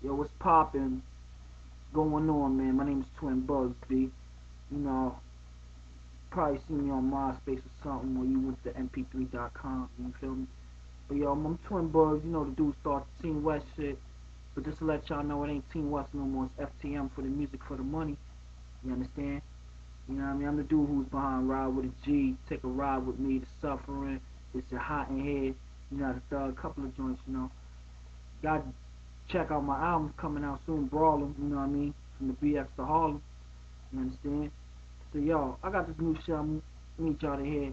Yo, what's poppin'? Going on, man? My name is Twin Boogz, B. You know, probably see me on MySpace or something, or you went to mp3.com, you feel me? But yo, I'm, Twin Boogz, you know the dude started Team West shit. But just to let y'all know, it ain't Team West no more, it's FTM for the music, for the money. You understand? You know what I mean? I'm the dude who's behind Ride with a G, Take a Ride with Me, The Suffering, It's a Hot in Head, you know, the thug, couple of joints, you know. Got check out my album coming out soon, Brarlem, you know what I mean? From the BX to Harlem. You understand? So y'all, I got this new shit I'm need y'all to hear.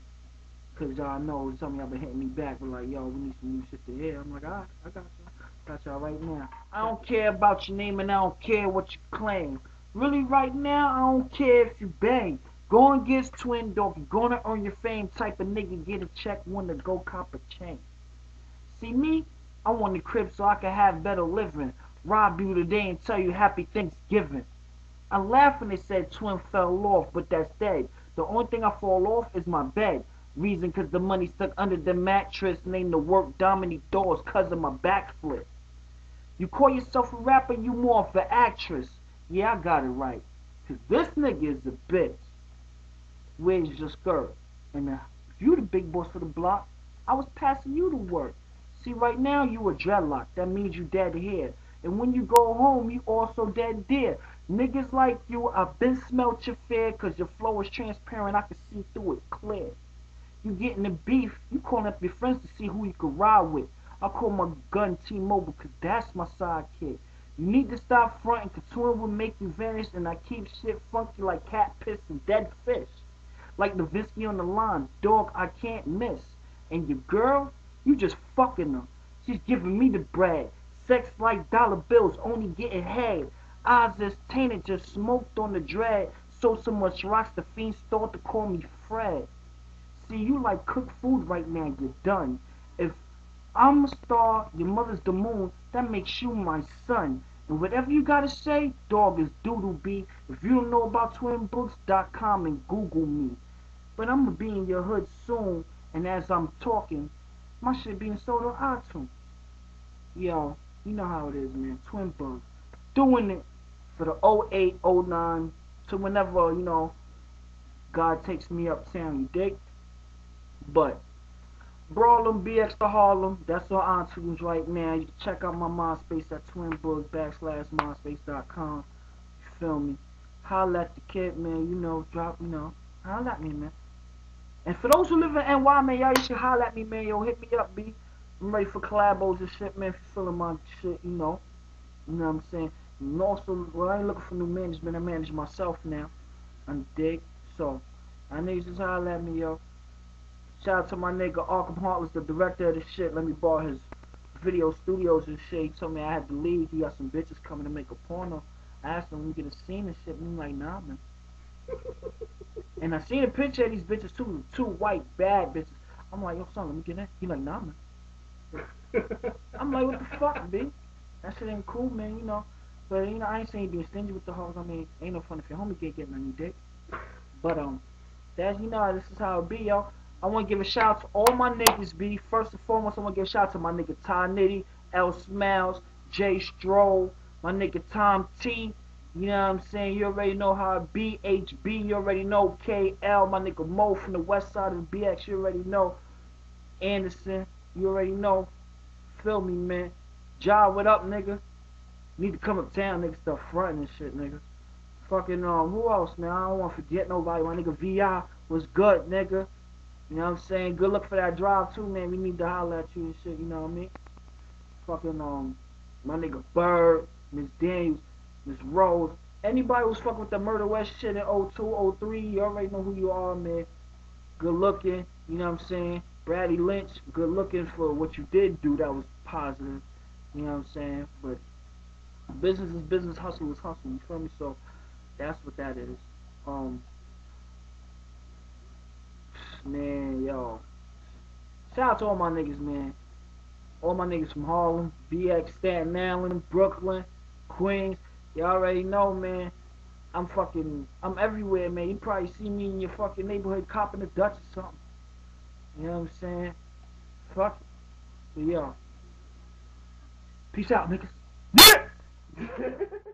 Cause y'all know some of y'all been hitting me back with like, yo, we need some new shit to hear. I'm like, alright, I got y'all. Got y'all right now. I don't care about your name and I don't care what you claim. Really right now, I don't care if you bang. Go against twin dog. You're gonna earn your fame type of nigga. Get a check when to go cop a chain. See me? I want the crib so I can have better living. Rob you today and tell you happy Thanksgiving. I laugh when they said twin fell off, but that's dead. The only thing I fall off is my bed. Reason cause the money stuck under the mattress ain't the work Dominique doors cause of my backflip. You call yourself a rapper, you more of an actress. Yeah, I got it right. Cause this nigga is a bitch. Where's your skirt? And uh, you the big boss for the block, I was passing you to work. See, right now you a dreadlock. That means you dead here. And when you go home, you also dead there. Niggas like you, I've been smelt your fear cause your flow is transparent. I can see through it clear. You getting the beef, you calling up your friends to see who you can ride with. I call my gun T-Mobile cause that's my sidekick. You need to stop fronting cause twin will make you vanish and I keep shit funky like cat piss and dead fish. Like the whiskey on the line, dog I can't miss. And your girl, you just fucking her. She's giving me the bread. Sex like dollar bills, only getting head. Eyes is tainted, just smoked on the dread. So so much rocks, the fiends start to call me Fred. See, you like cooked food right now, you're done. If I'm a star, your mother's the moon, that makes you my son. And whatever you gotta say, dog is doodle B. If you don't know about twinboogz.com and Google me. But I'm gonna be in your hood soon, and as I'm talking, my shit being sold on iTunes. Yo, you know how it is, man. Twin Bug. Doing it for the 08, 09, to whenever, you know, God takes me uptown, you dig? But, Brarlem BX to Harlem, that's on iTunes right now. You can check out my MySpace at twinbug backslash myspace.com. You feel me? Holla at the kid, man. You know, drop, you know, holla at me, man. And for those who live in NY, man, y'all, you should holler at me, man. Yo, hit me up, B. I'm ready for collabos and shit, man. Feeling my shit, you know. You know what I'm saying? And also, well, I ain't looking for new management. I manage myself now. I'm dig. So, I need you just holler at me, yo. Shout out to my nigga Arky Heartless, the director of this shit. Let me borrow his video studios and shit. He told me I had to leave. He got some bitches coming to make a porno. I asked him, we get a scene and shit. And he's like, nah, man. and I seen a picture of these bitches too, two white bad bitches. I'm like, yo, son, let me get that. He like, nah, man. I'm like, what the fuck, B? That shit ain't cool, man. You know. But you know, I ain't saying being stingy with the hoes. I mean, ain't no fun if your homie can't get getting on your dick. But um, that's you know, this is how it be, yo. I want to give a shout out to all my niggas, B. First and foremost, I want to give a shout out to my nigga Ty Nitty, L Smiles, Jay Stroll, my nigga Tom T. You know what I'm saying? You already know how BHB, you already know. KL, my nigga Mo from the west side of the BX, you already know. Anderson, you already know. Feel me, man. Ja, what up, nigga? Need to come uptown, nigga. Start fronting and shit, nigga. Fucking, um, who else, man? I don't want to forget nobody. My nigga VI was good, nigga. You know what I'm saying? Good luck for that drive, too, man. We need to holler at you and shit, you know what I mean? Fucking, um, my nigga Bird, Miss Daniels, Miss Rose. Anybody who's fucking with the Murder West shit in 02, 03, you already know who you are, man. Good looking, you know what I'm saying? Bradley Lynch, good looking for what you did do that was positive. You know what I'm saying? But business is business, hustle is hustle. You feel me? So that's what that is. Um, man, yo, shout out to all my niggas, man. All my niggas from Harlem, BX, Staten Island, Brooklyn, Queens. You already know, man. I'm fucking, I'm everywhere, man. You probably see me in your fucking neighborhood copping a Dutch or something. You know what I'm saying? Fuck it. But yo, peace out, niggas. Yeah!